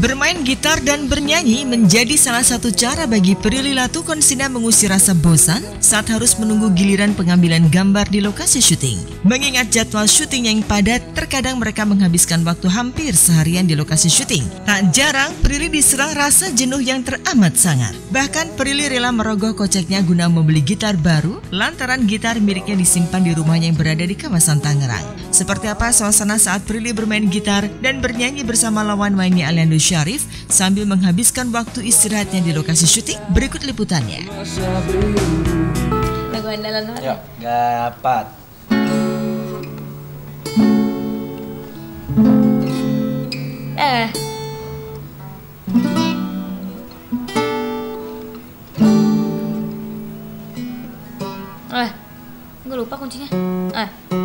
Bermain gitar dan bernyanyi menjadi salah satu cara bagi Prilly Latukonsina mengusir rasa bosan saat harus menunggu giliran pengambilan gambar di lokasi syuting. Mengingat jadwal syuting yang padat, terkadang mereka menghabiskan waktu hampir seharian di lokasi syuting. Tak jarang, Prilly diserang rasa jenuh yang teramat sangat. Bahkan Prilly rela merogoh koceknya guna membeli gitar baru lantaran gitar miliknya disimpan di rumahnya yang berada di kawasan Tangerang. Seperti apa suasana saat Prilly bermain gitar dan bernyanyi bersama lawan mainnya Aliando Syarif sambil menghabiskan waktu istirahatnya di lokasi syuting. Berikut liputannya. Lagu andalan? Yuk, dapat. Eh. Eh, gue lupa kuncinya. Eh.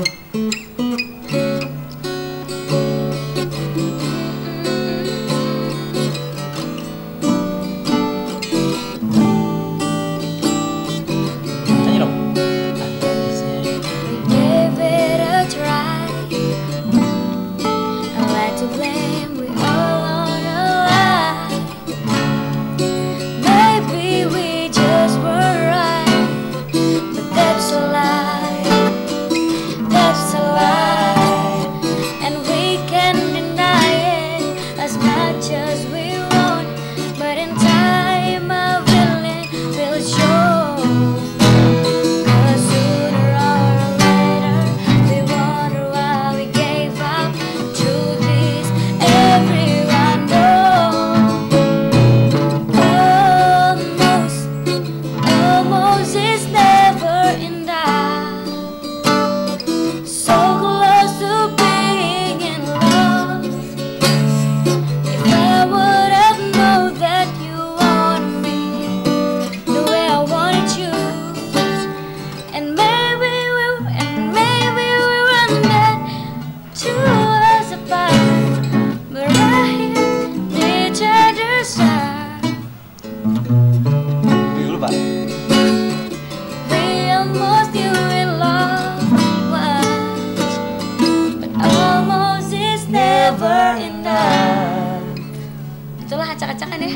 Itulah acak-acakan ya.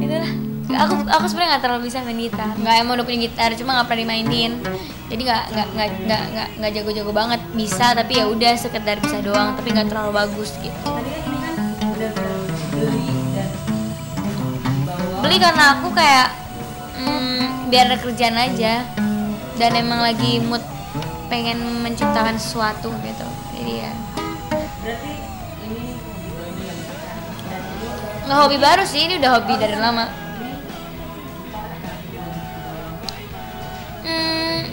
Itulah. Aku aku sebenarnya nggak terlalu bisa main gitar. Nggak emang udah punya gitar, cuma nggak pernah dimainin. Jadi nggak nggak nggak nggak nggak nggak jago-jago banget. Bisa tapi ya udah sekedar bisa doang, tapi nggak terlalu bagus gitu. Tadi kan ini kan beli dan bawa Beli karena aku kayak mm, biar ada kerjaan aja dan emang lagi mood pengen menciptakan sesuatu gitu. Jadi ya berarti nggak hobi baru sih, ini udah hobi dari lama. Hmm,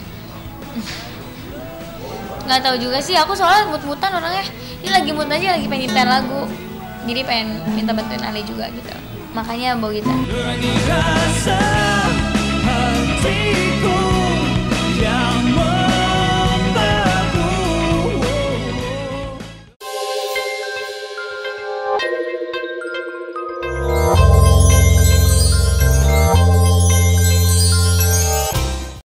nggak tahu juga sih aku soalnya mut-mutan orangnya. Ini lagi mood aja lagi pengen nyetel lagu. Jadi pengen minta bantuin Ali juga gitu. Makanya bawa gitar